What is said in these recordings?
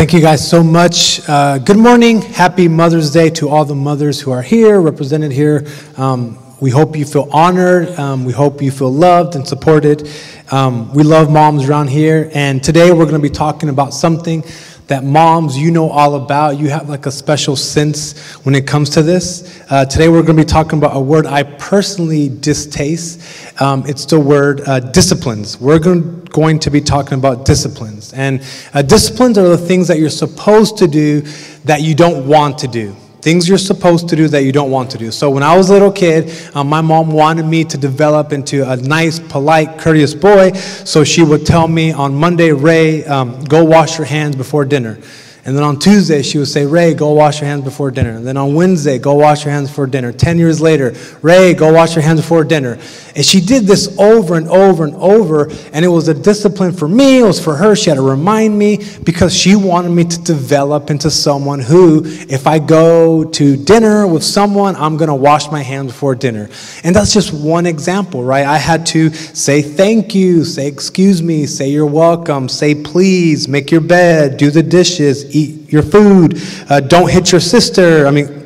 Thank you guys so much. Uh, good morning. Happy Mother's Day to all the mothers who are here, represented here. Um, we hope you feel honored. Um, we hope you feel loved and supported. Um, we love moms around here. And today we're going to be talking about something that moms, you know all about. You have like a special sense when it comes to this. Uh, today we're going to be talking about a word I personally distaste. Um, it's the word uh, disciplines. We're going, going to be talking about disciplines. And uh, disciplines are the things that you're supposed to do that you don't want to do. Things you're supposed to do that you don't want to do. So when I was a little kid, um, my mom wanted me to develop into a nice, polite, courteous boy. So she would tell me on Monday, Rey, um, go wash your hands before dinner. And then on Tuesday, she would say, Rey, go wash your hands before dinner. And then on Wednesday, go wash your hands before dinner. Ten years later, Rey, go wash your hands before dinner. And she did this over and over and over. And it was a discipline for me, it was for her. She had to remind me because she wanted me to develop into someone who, if I go to dinner with someone, I'm going to wash my hands before dinner. And that's just one example, right? I had to say thank you, say excuse me, say you're welcome, say please, make your bed, do the dishes, eat your food, uh, don't hit your sister. I mean,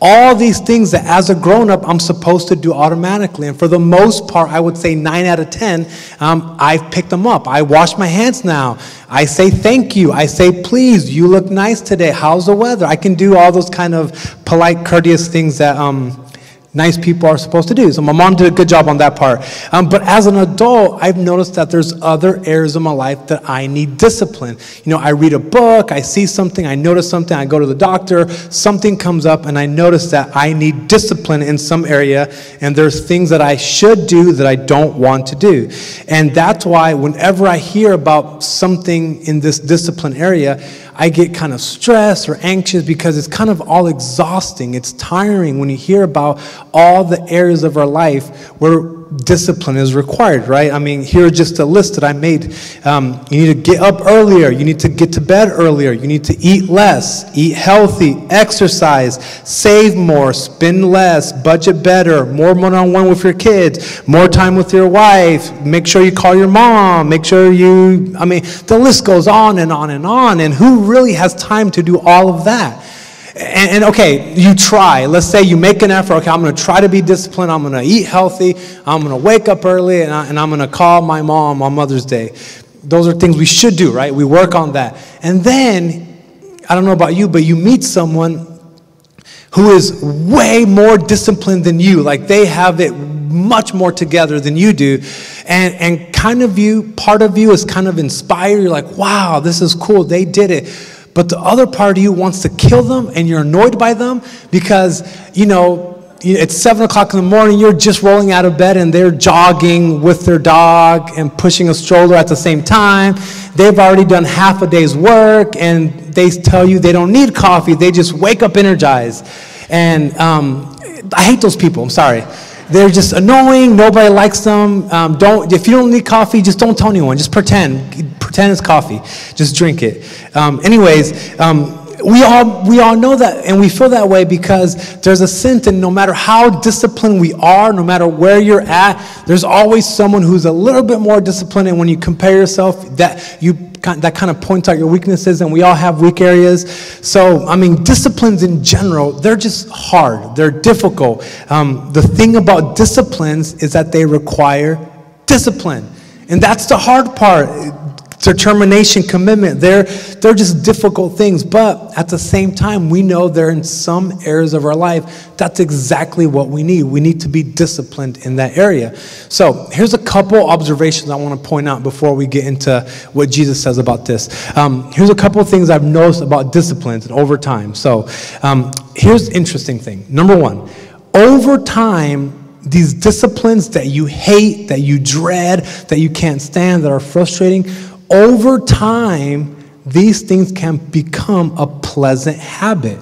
all these things that as a grown up I'm supposed to do automatically. And for the most part, I would say nine out of 10, um, I've picked them up. I wash my hands now. I say thank you. I say please. You look nice today. How's the weather? I can do all those kind of polite, courteous things that. Um, nice people are supposed to do. So my mom did a good job on that part. Um, but as an adult, I've noticed that there's other areas of my life that I need discipline. You know, I read a book, I see something, I notice something, I go to the doctor, something comes up, and I notice that I need discipline in some area, and there's things that I should do that I don't want to do. And that's why whenever I hear about something in this discipline area, I get kind of stressed or anxious because it's kind of all exhausting. It's tiring when you hear about all the areas of our life where discipline is required, right? I mean, here's just a list that I made. Um, you need to get up earlier. You need to get to bed earlier. You need to eat less, eat healthy, exercise, save more, spend less, budget better, more one on one with your kids, more time with your wife. Make sure you call your mom. Make sure you, I mean, the list goes on and on and on. And who really has time to do all of that? And, and, okay, you try. Let's say you make an effort. Okay, I'm going to try to be disciplined. I'm going to eat healthy. I'm going to wake up early, and, I, and I'm going to call my mom on Mother's Day. Those are things we should do, right? We work on that. And then, I don't know about you, but you meet someone who is way more disciplined than you. Like they have it much more together than you do. And, and kind of you, part of you is kind of inspired. You're like, wow, this is cool. They did it but the other part of you wants to kill them and you're annoyed by them because, you know, it's seven o'clock in the morning, you're just rolling out of bed and they're jogging with their dog and pushing a stroller at the same time. They've already done half a day's work and they tell you they don't need coffee, they just wake up energized. And um, I hate those people, I'm sorry. They're just annoying. Nobody likes them. Um, don't if you don't need coffee, just don't tell anyone. Just pretend. Pretend it's coffee. Just drink it. Um, anyways, um, we all we all know that and we feel that way because there's a sense and no matter how disciplined we are no matter where you're at there's always someone who's a little bit more disciplined and when you compare yourself that you that kind of points out your weaknesses, and we all have weak areas. So, I mean, disciplines in general, they're just hard, they're difficult. Um, the thing about disciplines is that they require discipline. And that's the hard part determination, commitment. They're, they're just difficult things. But at the same time, we know they're in some areas of our life. That's exactly what we need. We need to be disciplined in that area. So here's a couple observations I want to point out before we get into what Jesus says about this. Um, here's a couple things I've noticed about disciplines over time. So um, here's interesting thing. Number one, over time, these disciplines that you hate, that you dread, that you can't stand, that are frustrating, over time, these things can become a pleasant habit.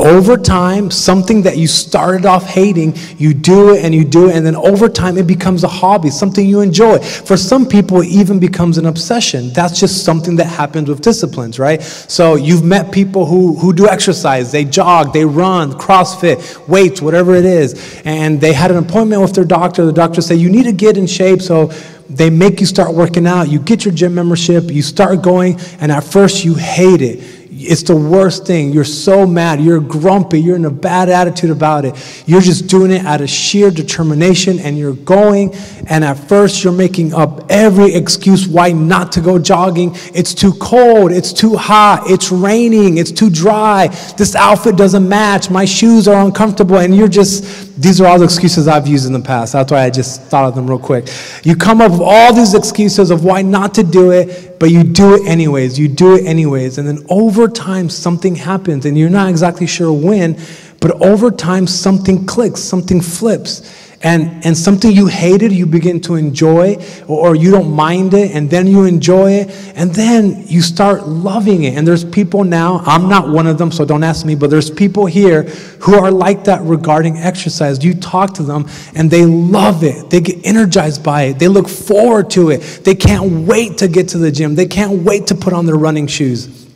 Over time, something that you started off hating, you do it and you do it, and then over time it becomes a hobby, something you enjoy. For some people, it even becomes an obsession. That's just something that happens with disciplines, right? So you've met people who, who do exercise, they jog, they run, CrossFit, weights, whatever it is, and they had an appointment with their doctor. The doctor said, You need to get in shape, so they make you start working out. You get your gym membership, you start going, and at first you hate it it's the worst thing. You're so mad. You're grumpy. You're in a bad attitude about it. You're just doing it out of sheer determination and you're going. And at first, you're making up every excuse why not to go jogging. It's too cold. It's too hot. It's raining. It's too dry. This outfit doesn't match. My shoes are uncomfortable. And you're just, these are all the excuses I've used in the past. That's why I just thought of them real quick. You come up with all these excuses of why not to do it but you do it anyways. You do it anyways. And then over time, something happens, and you're not exactly sure when, but over time, something clicks, something flips and, and something you hated, you begin to enjoy, or, or, you don't mind it, and then you enjoy it, and then you start loving it. And there's people now, I'm not one of them, so don't ask me, but there's people here who are like that regarding exercise. You talk to them, and they love it. They get energized by it. They look forward to it. They can't wait to get to the gym. They can't wait to put on their running shoes.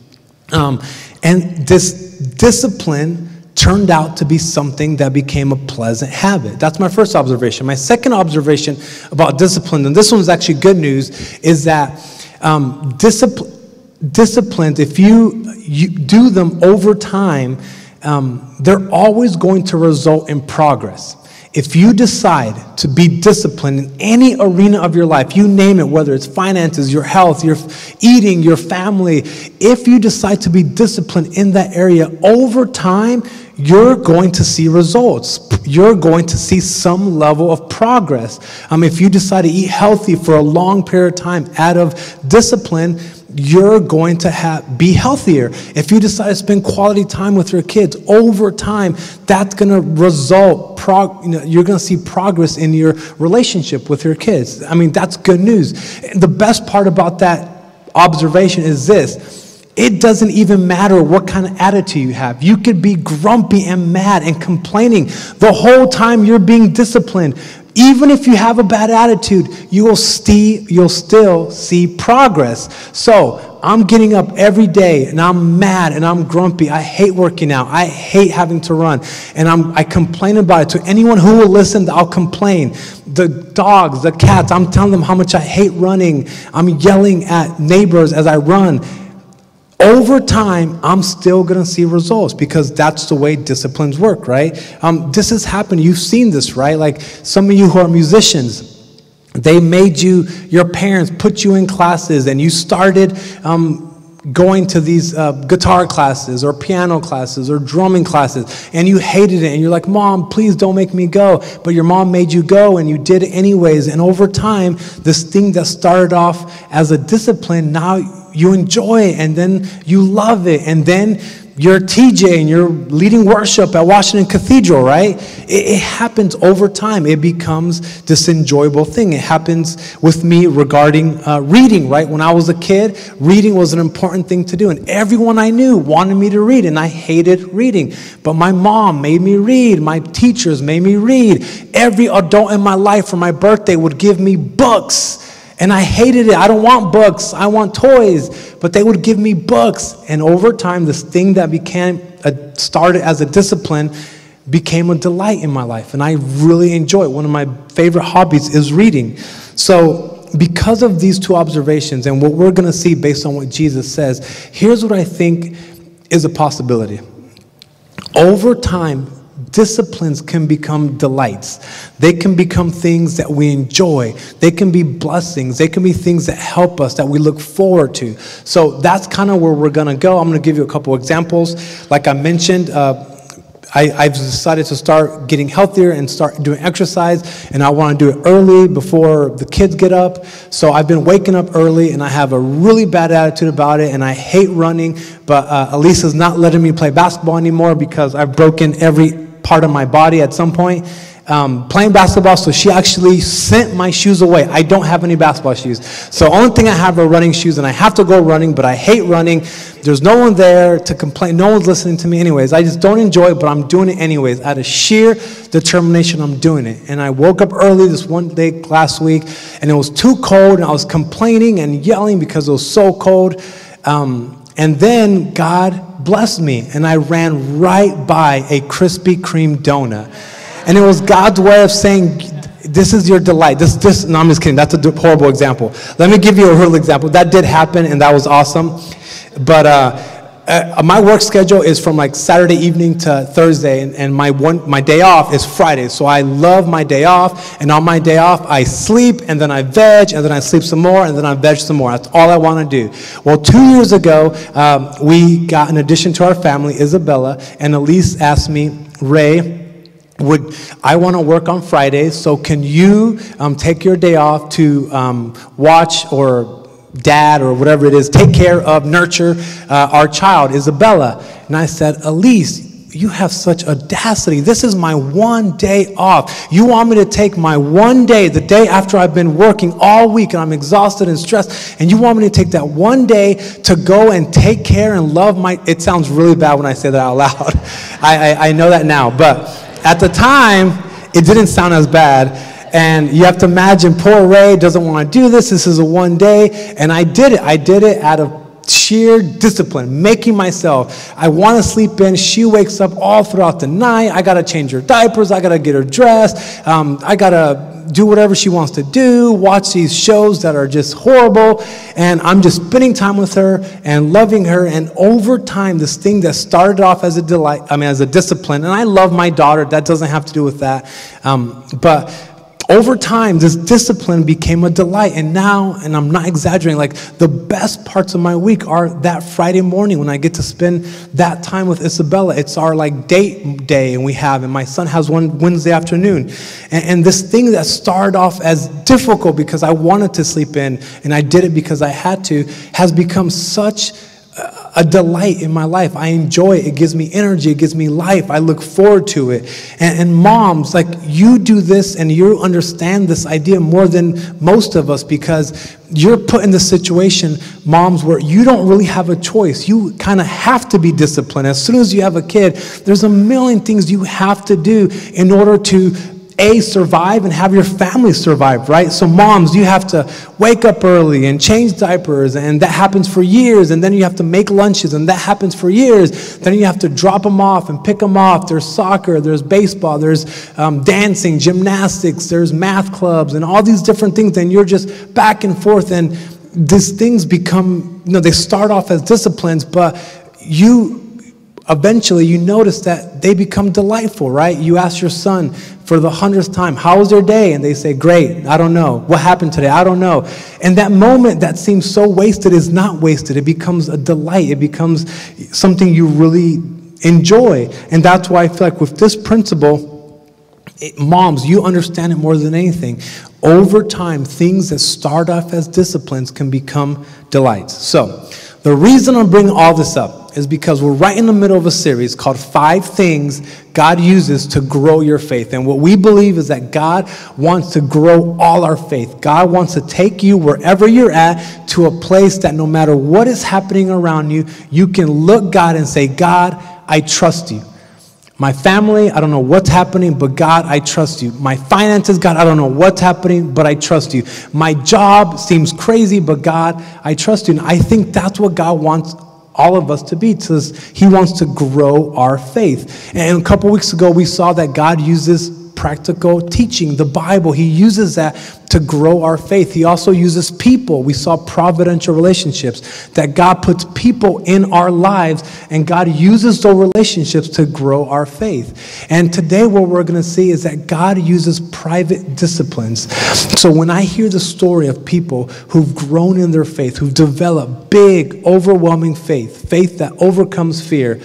Um, and this discipline turned out to be something that became a pleasant habit. That's my first observation. My second observation about discipline, and this one's actually good news, is that um, discipline, disciplines, if you, you do them over time, um, they're always going to result in progress. If you decide to be disciplined in any arena of your life, you name it, whether it's finances, your health, your eating, your family, if you decide to be disciplined in that area over time, you're going to see results. You're going to see some level of progress. Um, if you decide to eat healthy for a long period of time out of discipline, you're going to have, be healthier. If you decide to spend quality time with your kids over time, that's going to result, prog- you know, you're going to see progress in your relationship with your kids. I mean, that's good news. The best part about that observation is this it doesn't even matter what kind of attitude you have. You could be grumpy and mad and complaining the whole time you're being disciplined. Even if you have a bad attitude, you will st- you'll still see progress. So I'm getting up every day and I'm mad and I'm grumpy. I hate working out. I hate having to run. And I'm, I complain about it. To anyone who will listen, I'll complain. The dogs, the cats, I'm telling them how much I hate running. I'm yelling at neighbors as I run over time, I'm still going to see results because that's the way disciplines work, right? Um, this has happened. You've seen this, right? Like some of you who are musicians, they made you, your parents put you in classes and you started um, going to these uh, guitar classes or piano classes or drumming classes and you hated it and you're like, Mom, please don't make me go. But your mom made you go and you did it anyways. And over time, this thing that started off as a discipline, now you enjoy it and then you love it and then you're TJ and you're leading worship at Washington Cathedral, right? It, it, happens over time. It becomes this enjoyable thing. It happens with me regarding uh, reading, right? When I was a kid, reading was an important thing to do. And everyone I knew wanted me to read, and I hated reading. But my mom made me read. My teachers made me read. Every adult in my life for my birthday would give me books. And I hated it. I don't want books. I want toys. But they would give me books. And over time, this thing that became a, started as a discipline became a delight in my life. And I really enjoy it. One of my favorite hobbies is reading. So, because of these two observations and what we're going to see based on what Jesus says, here's what I think is a possibility. Over time, disciplines can become delights. They can become things that we enjoy. They can be blessings. They can be things that help us, that we look forward to. So that's kind of where we're going to go. I'm going to give you a couple examples. Like I mentioned, uh, I, have decided to start getting healthier and start doing exercise, and I want to do it early before the kids get up. So I've been waking up early, and I have a really bad attitude about it, and I hate running. But uh, Elisa's not letting me play basketball anymore because I've broken every part of my body at some point. um, playing basketball, so she actually sent my shoes away. I don't have any basketball shoes. So only thing I have are running shoes, and I have to go running, but I hate running. There's no one there to complain. No one's listening to me anyways. I just don't enjoy it, but I'm doing it anyways. Out of sheer determination, I'm doing it. And I woke up early this one day last week, and it was too cold, and I was complaining and yelling because it was so cold. Um, and then God blessed me, and I ran right by a Krispy Kreme donut. And it was God's way of saying, this is your delight. This, this, no, I'm just kidding. That's a horrible example. Let me give you a real example. That did happen, and that was awesome. But uh, uh, my work schedule is from like Saturday evening to Thursday, and, and, my one my day off is Friday. So I love my day off, and on my day off I sleep, and then I veg, and then I sleep some more, and then I veg some more. That's all I want to do. Well, two years ago, um, we got an addition to our family, Isabella, and Elise asked me, Rey would I want to work on Fridays? So can you um, take your day off to um, watch or dad or whatever it is take care of, nurture uh, our child, Isabella? And I said, Elise. You have such audacity. This is my one day off. You want me to take my one day, the day after I've been working all week and I'm exhausted and stressed, and you want me to take that one day to go and take care and love my. It sounds really bad when I say that out loud. I, I, I know that now, but at the time, it didn't sound as bad. And you have to imagine poor Rey doesn't want to do this. This is a one day. And I did it. I did it out of sheer discipline, making myself. I want to sleep in. She wakes up all throughout the night. I got to change her diapers. I got to get her dressed. Um, I got to do whatever she wants to do, watch these shows that are just horrible, and I'm just spending time with her and loving her. And over time, this thing that started off as a delight, I mean, as a discipline, and I love my daughter, that doesn't have to do with that. Um, but over time, this discipline became a delight. And now, and I'm not exaggerating, like the best parts of my week are that Friday morning when I get to spend that time with Isabella. It's our like date day, and we have, and my son has one Wednesday afternoon. And, and this thing that started off as difficult because I wanted to sleep in and I did it because I had to has become such a delight in my life. I enjoy it. It gives me energy. It gives me life. I look forward to it. And, and, moms, like you do this and you understand this idea more than most of us because you're put in the situation, moms, where you don't really have a choice. You kind of have to be disciplined. As soon as you have a kid, there's a million things you have to do in order to a, survive and have your family survive, right? So, moms, you have to wake up early and change diapers, and that happens for years. And then you have to make lunches, and that happens for years. Then you have to drop them off and pick them off. There's soccer, there's baseball, there's um, dancing, gymnastics, there's math clubs, and all these different things. And you're just back and forth, and these things become, you know, they start off as disciplines, but you eventually you notice that they become delightful, right? You ask your son for the hundredth time, How was their day? And they say, Great, I don't know. What happened today? I don't know. And that moment that seems so wasted is not wasted. It becomes a delight, it becomes something you really enjoy. And that's why I feel like with this principle, it, moms, you understand it more than anything. Over time, things that start off as disciplines can become delights. So, the reason I'm bringing all this up is because we're right in the middle of a series called Five Things God Uses to Grow Your Faith. And what we believe is that God wants to grow all our faith. God wants to take you wherever you're at to a place that no matter what is happening around you, you can look God and say, God, I trust you. My family, I don't know what's happening, but God, I trust you. My finances, God, I don't know what's happening, but I trust you. My job seems crazy, but God, I trust you. And I think that's what God wants all of us to be because he wants to grow our faith. And a couple weeks ago, we saw that God uses practical teaching, the Bible. He uses that to grow our faith. He also uses people. We saw providential relationships, that God puts people in our lives, and God uses those relationships to grow our faith. And today, what we're going to see is that God uses private disciplines. So when I hear the story of people who've grown in their faith, who've developed big, overwhelming faith, faith that overcomes fear,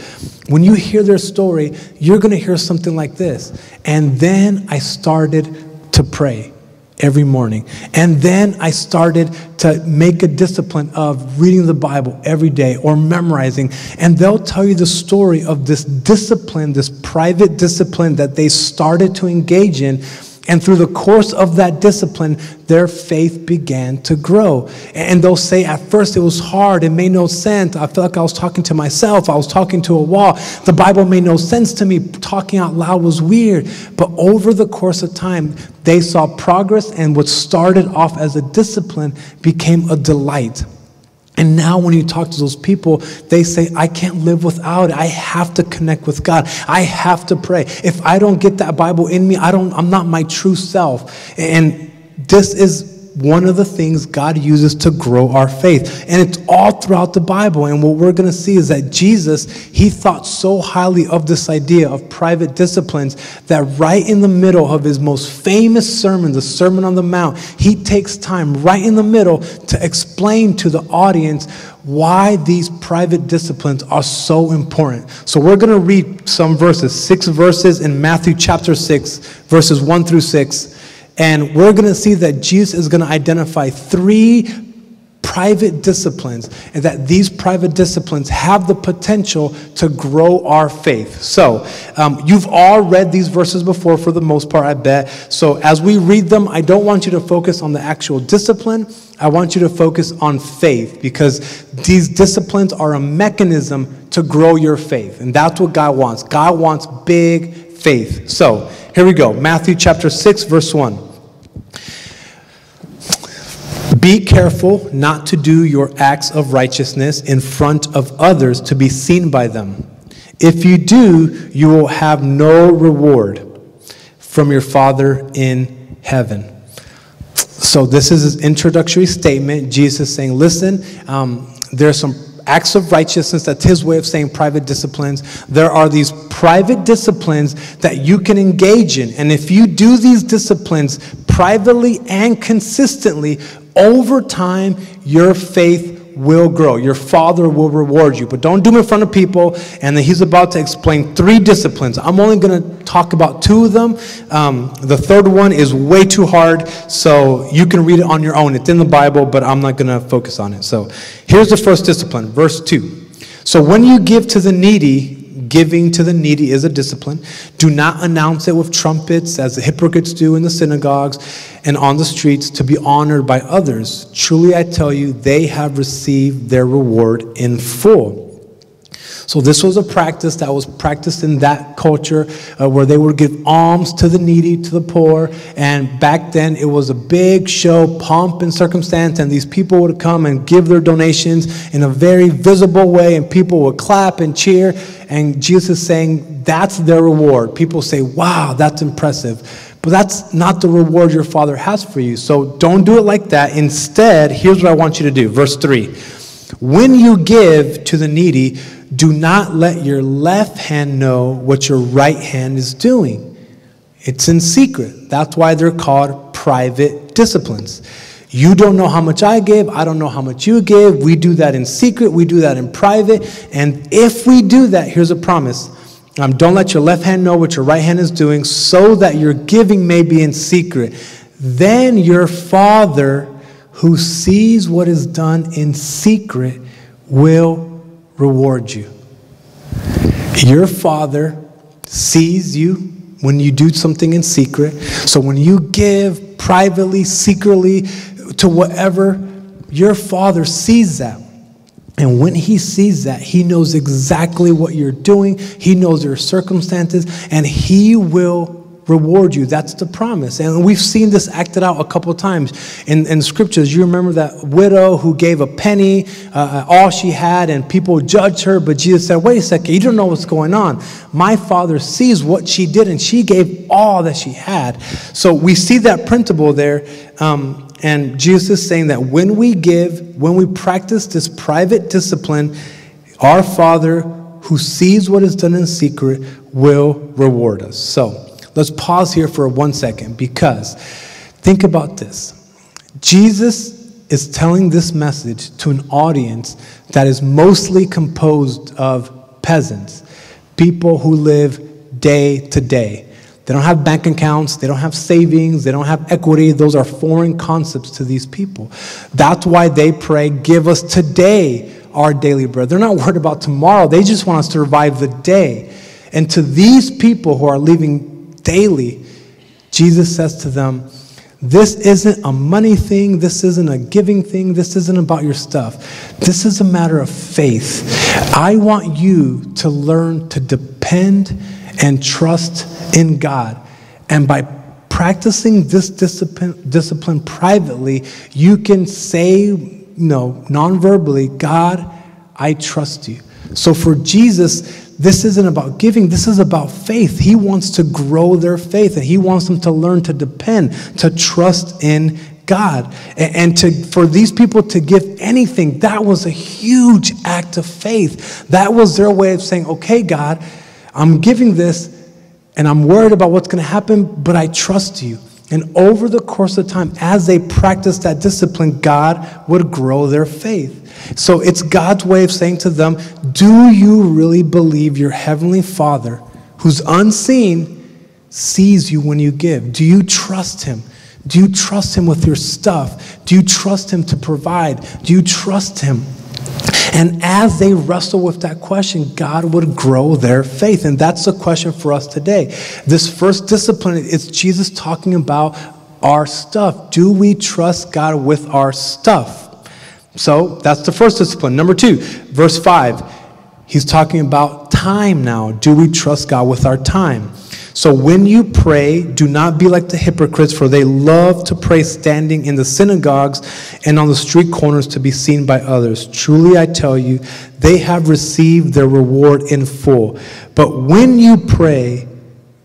when you hear their story, you're going to hear something like this. And then I started to pray. every morning. And then I started to make a discipline of reading the Bible every day or memorizing. And they'll tell you the story of this discipline, this private discipline that they started to engage in and through the course of that discipline, their faith began to grow. And they'll say, at first it was hard, it made no sense. I felt like I was talking to myself, I was talking to a wall. The Bible made no sense to me. Talking out loud was weird. But over the course of time, they saw progress, and what started off as a discipline became a delight. And now, when you talk to those people, they say, I can't live without it. I have to connect with God. I have to pray. If I don't get that Bible in me, I don't, I'm not my true self. And this is one of the things God uses to grow our faith. And it's all throughout the Bible. And what we're going to see is that Jesus, he thought so highly of this idea of private disciplines that right in the middle of his most famous sermon, the Sermon on the Mount, he takes time right in the middle to explain to the audience why these private disciplines are so important. So we're going to read some verses, six verses in Matthew chapter 6, verses 1 through 6. And we're going to see that Jesus is going to identify three private disciplines, and that these private disciplines have the potential to grow our faith. So, um, you've all read these verses before for the most part, I bet. So, as we read them, I don't want you to focus on the actual discipline. I want you to focus on faith because these disciplines are a mechanism to grow your faith. And that's what God wants. God wants big faith. So, here we go Matthew chapter 6, verse 1. Be careful not to do your acts of righteousness in front of others to be seen by them. If you do, you will have no reward from your Father in heaven. So, this is his introductory statement. Jesus saying, Listen, um, there are some acts of righteousness. That's his way of saying private disciplines. There are these private disciplines that you can engage in. And if you do these disciplines privately and consistently, over time, your faith will grow. Your father will reward you. But don't do it in front of people. And then he's about to explain three disciplines. I'm only going to talk about two of them. Um, the third one is way too hard, so you can read it on your own. It's in the Bible, but I'm not going to focus on it. So here's the first discipline, verse 2. So when you give to the needy, Giving to the needy is a discipline. Do not announce it with trumpets as the hypocrites do in the synagogues and on the streets to be honored by others. Truly I tell you, they have received their reward in full. So, this was a practice that was practiced in that culture uh, where they would give alms to the needy, to the poor. And back then, it was a big show, pomp and circumstance. And these people would come and give their donations in a very visible way. And people would clap and cheer. And Jesus is saying, That's their reward. People say, Wow, that's impressive. But that's not the reward your Father has for you. So, don't do it like that. Instead, here's what I want you to do. Verse 3 When you give to the needy, do not let your left hand know what your right hand is doing. It's in secret. That's why they're called private disciplines. You don't know how much I gave. I don't know how much you gave. We do that in secret. We do that in private. And if we do that, here's a promise. Um, don't let your left hand know what your right hand is doing so that your giving may be in secret. Then your Father, who sees what is done in secret, will reward you. Your Father sees you when you do something in secret. So when you give privately, secretly, to whatever, your Father sees that. And when he sees that, he knows exactly what you're doing. He knows your circumstances, and he will reward you. That's the promise. And we've seen this acted out a couple times in, in scriptures. You remember that widow who gave a penny, uh, all she had, and people judged her, but Jesus said, Wait a second, you don't know what's going on. My father sees what she did, and she gave all that she had. So we see that principle there. Um, and Jesus is saying that when we give, when we practice this private discipline, our Father who sees what is done in secret will reward us. So, Let's pause here for one second because think about this. Jesus is telling this message to an audience that is mostly composed of peasants, people who live day to day. They don't have bank accounts. They don't have savings. They don't have equity. Those are foreign concepts to these people. That's why they pray, Give us today our daily bread. They're not worried about tomorrow. They just want us to survive the day. And to these people who are living daily, Jesus says to them, This isn't a money thing. This isn't a giving thing. This isn't about your stuff. This is a matter of faith. I want you to learn to depend and trust in God. And by practicing this discipline, discipline privately, you can say, you know, non verbally, God, I trust you. So for Jesus, this isn't about giving, this is about faith. He wants to grow their faith and he wants them to learn to depend, to trust in God. And to, for these people to give anything, that was a huge act of faith. That was their way of saying, okay, God, I'm giving this and I'm worried about what's going to happen, but I trust you. And over the course of time, as they practiced that discipline, God would grow their faith. So it's God's way of saying to them, Do you really believe your heavenly Father, who's unseen, sees you when you give? Do you trust him? Do you trust him with your stuff? Do you trust him to provide? Do you trust him? And as they wrestle with that question, God would grow their faith. And that's the question for us today. This first discipline is Jesus talking about our stuff. Do we trust God with our stuff? So that's the first discipline. Number two, verse 5, he's talking about time now. Do we trust God with our time? So when you pray, do not be like the hypocrites, for they love to pray standing in the synagogues and on the street corners to be seen by others. Truly I tell you, they have received their reward in full. But when you pray,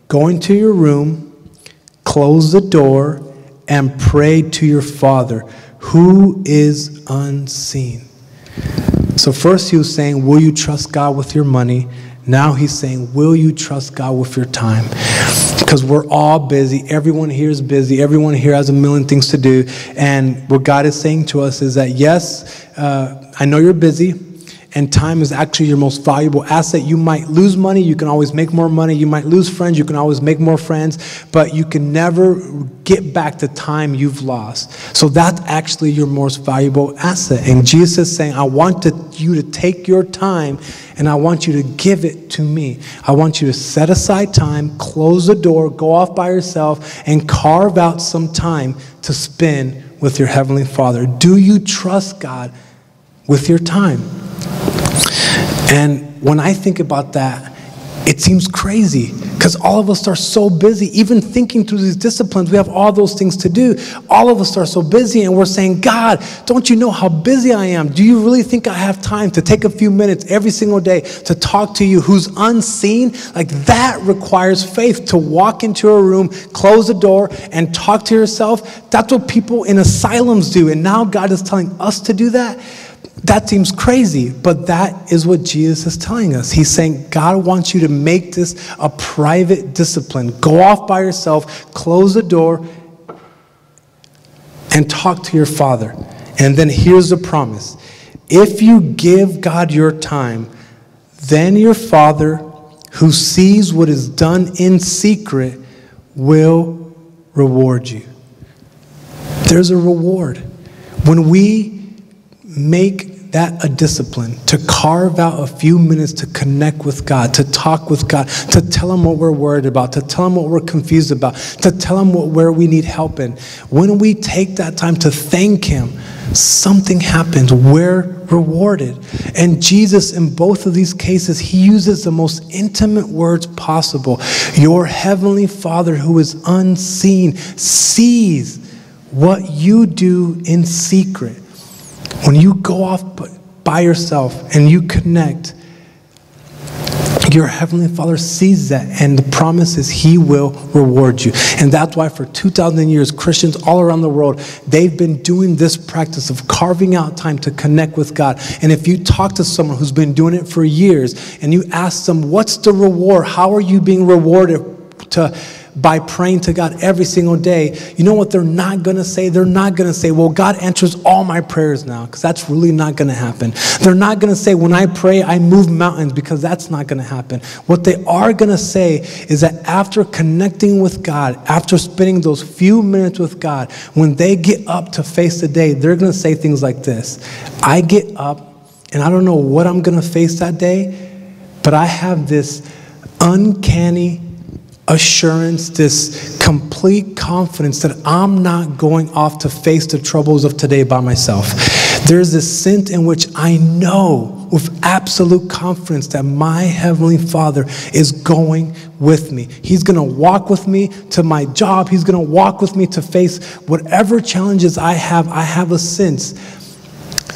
go into your room, close the door, and pray to your Father who is unseen. So, first he was saying, Will you trust God with your money? Now he's saying, Will you trust God with your time? Because we're all busy. Everyone here is busy. Everyone here has a million things to do. And what God is saying to us is that, yes, uh, I know you're busy and time is actually your most valuable asset. You might lose money, you can always make more money. You might lose friends, you can always make more friends, but you can never get back the time you've lost. So that's actually your most valuable asset. And Jesus is saying, I want to, you to take your time and I want you to give it to me. I want you to set aside time, close the door, go off by yourself, and carve out some time to spend with your Heavenly Father. Do you trust God with your time? And when I think about that, it seems crazy because all of us are so busy. Even thinking through these disciplines, we have all those things to do. All of us are so busy, and we're saying, God, don't you know how busy I am? Do you really think I have time to take a few minutes every single day to talk to you who's unseen? Like that requires faith to walk into a room, close the door, and talk to yourself. That's what people in asylums do. And now God is telling us to do that. That seems crazy, but that is what Jesus is telling us. He's saying, God wants you to make this a private discipline. Go off by yourself, close the door, and talk to your Father. And then here's the promise if you give God your time, then your Father, who sees what is done in secret, will reward you. There's a reward. When we make that a discipline to carve out a few minutes to connect with God, to talk with God, to tell Him what we're worried about, to tell Him what we're confused about, to tell Him what, where we need help in. When we take that time to thank Him, something happens. We're rewarded. And Jesus, in both of these cases, He uses the most intimate words possible. Your Heavenly Father, who is unseen, sees what you do in secret. When you go off by yourself and you connect, your Heavenly Father sees that, and the promise is He will reward you. And that's why, for 2,000 years, Christians all around the world, they've been doing this practice of carving out time to connect with God. And if you talk to someone who's been doing it for years and you ask them, What's the reward? How are you being rewarded to by praying to God every single day, you know what they're not going to say? They're not going to say, well, God answers all my prayers now, because that's really not going to happen. They're not going to say, when I pray, I move mountains, because that's not going to happen. What they are going to say is that after connecting with God, after spending those few minutes with God, when they get up to face the day, they're going to say things like this I get up, and I don't know what I'm going to face that day, but I have this uncanny assurance, this complete confidence that I'm not going off to face the troubles of today by myself. There's this sense in which I know with absolute confidence that my Heavenly Father is going with me. He's going to walk with me to my job, He's going to walk with me to face whatever challenges I have. I have a sense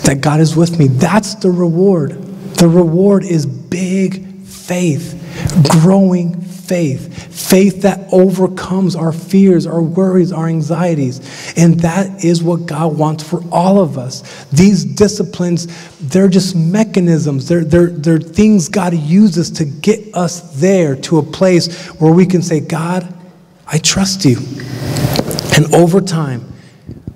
that God is with me. That's the reward. The reward is big faith, growing faith, faith that overcomes our fears, our worries, our anxieties. And that is what God wants for all of us. These disciplines, they're just mechanisms, they're, they're, they're things God uses to get us there to a place where we can say, God, I trust you. And over time,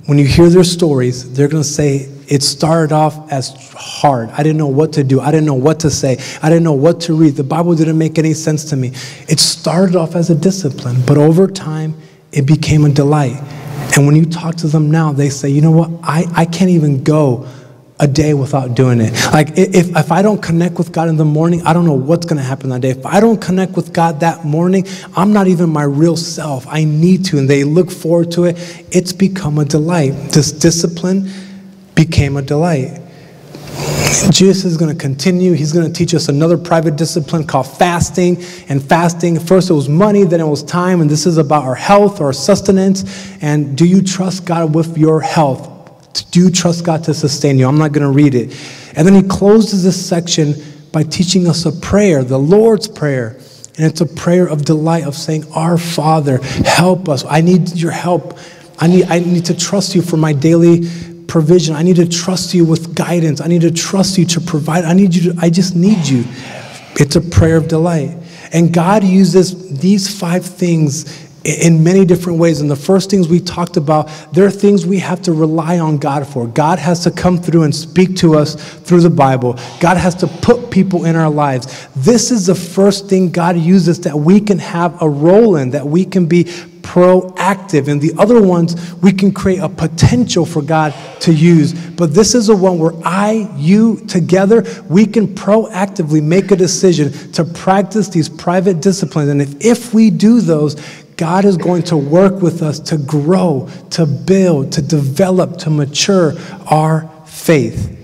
when you hear their stories, they're going to say, it started off as hard. I didn't know what to do. I didn't know what to say. I didn't know what to read. The Bible didn't make any sense to me. It started off as a discipline, but over time, it became a delight. And when you talk to them now, they say, you know what? I, I can't even go a day without doing it. Like, if, if I don't connect with God in the morning, I don't know what's going to happen that day. If I don't connect with God that morning, I'm not even my real self. I need to. And they look forward to it. It's become a delight. This discipline became a delight. Jesus is going to continue. He's going to teach us another private discipline called fasting. And fasting, first it was money, then it was time. And this is about our health, our sustenance. And do you trust God with your health? Do you trust God to sustain you? I'm not going to read it. And then he closes this section by teaching us a prayer, the Lord's Prayer. And it's a prayer of delight of saying, Our Father, help us. I need your help. I need, I need to trust you for my daily provision. I need to trust you with guidance. I need to trust you to provide. I need you to, I just need you. It's a prayer of delight. And God uses these five things in many different ways. And the first things we talked about, there are things we have to rely on God for. God has to come through and speak to us through the Bible. God has to put people in our lives. This is the first thing God uses that we can have a role in, that we can be proactive. And the other ones, we can create a potential for God to use. But this is a one where I, you, together, we can proactively make a decision to practice these private disciplines. And if, if we do those, God is going to work with us to grow, to build, to develop, to mature our faith.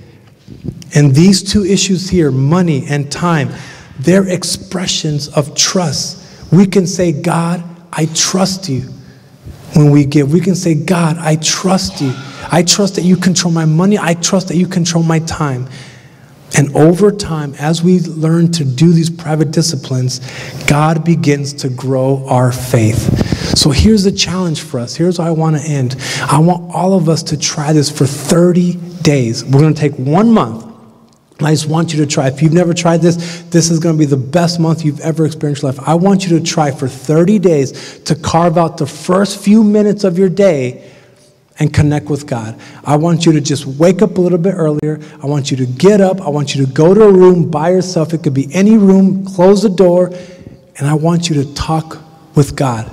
And these two issues here, money and time, they're expressions of trust. We can say, God, I trust you when we give. We can say, God, I trust you. I trust that you control my money. I trust that you control my time. And over time, as we learn to do these private disciplines, God begins to grow our faith. So here's the challenge for us. Here's how I want to end. I want all of us to try this for 30 days. We're going to take one month. I just want you to try. If you've never tried this, this is going to be the best month you've ever experienced life. I want you to try for 30 days to carve out the first few minutes of your day and connect with God. I want you to just wake up a little bit earlier. I want you to get up. I want you to go to a room by yourself. It could be any room, close the door, and I want you to talk with God.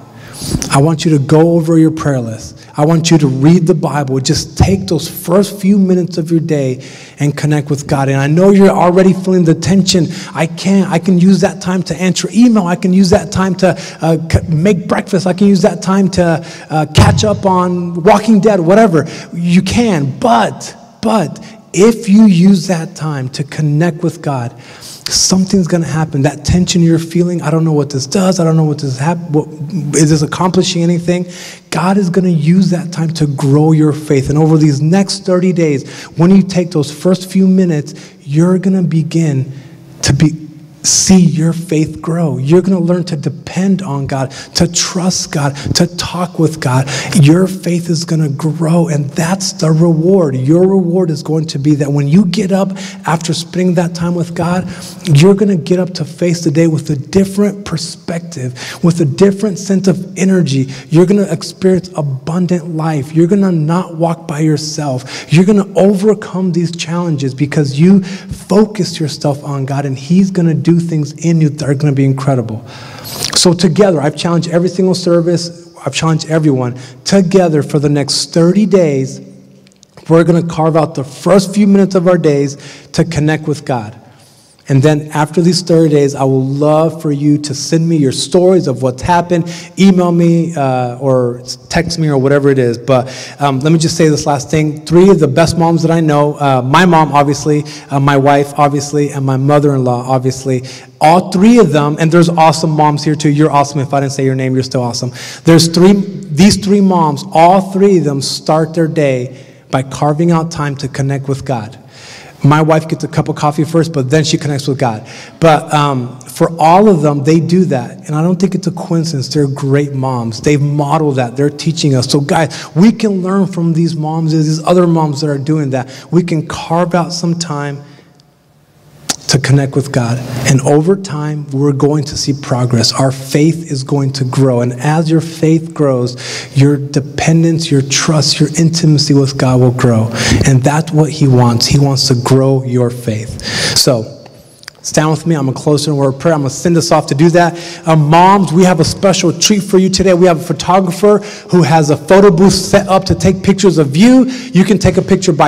I want you to go over your prayer list. I want you to read the Bible. Just take those first few minutes of your day and connect with God. And I know you're already feeling the tension. I can't. I can use that time to answer email. I can use that time to uh, make breakfast. I can use that time to uh, catch up on Walking Dead, whatever. You can. But, but, if you use that time to connect with God, something's going to happen. That tension you're feeling, I don't know what this does. I don't know what this hap- what, is this accomplishing anything. God is going to use that time to grow your faith. And over these next 30 days, when you take those first few minutes, you're going to begin to be see your faith grow. You're going to learn to depend on God, to trust God, to talk with God. Your faith is going to grow, and that's the reward. Your reward is going to be that when you get up after spending that time with God, you're going to get up to face the day with a different perspective, with a different sense of energy. You're going to experience abundant life. You're going to not walk by yourself. You're going to overcome these challenges because you focus yourself on God, and He's going to do things in you that are going to be incredible. So, together, I've challenged every single service, I've challenged everyone, together for the next 30 days, we're going to carve out the first few minutes of our days to connect with God. And then after these 30 days, I will love for you to send me your stories of what's happened. Email me uh, or text me or whatever it is. But um, let me just say this last thing. Three of the best moms that I know uh, my mom, obviously, uh, my wife, obviously, and my mother in law, obviously. All three of them, and there's awesome moms here too. You're awesome. If I didn't say your name, you're still awesome. There's three, these three moms, all three of them start their day by carving out time to connect with God. My wife gets a cup of coffee first, but then she connects with God. But um, for all of them, they do that. And I don't think it's a coincidence. They're great moms. They've modeled that. They're teaching us. So, guys, we can learn from these moms, and these other moms that are doing that. We can carve out some time to connect with God. And over time, we're going to see progress. Our faith is going to grow. And as your faith grows, your dependence, your trust, your intimacy with God will grow. And that's what He wants. He wants to grow your faith. So, Stand with me. I'm going to close in a word of prayer. I'm going to send us off to do that. Um, moms, we have a special treat for you today. We have a photographer who has a photo booth set up to take pictures of you. You can take a picture by